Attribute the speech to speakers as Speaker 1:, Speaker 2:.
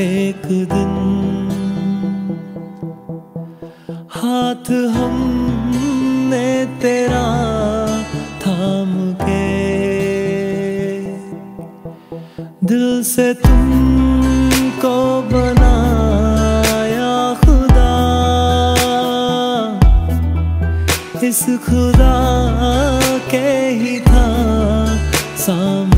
Speaker 1: एक दिन हाथ हमने तेरा थाम के दिल से तुमको बनाया खुदा। इस खुदा के ही था सामने।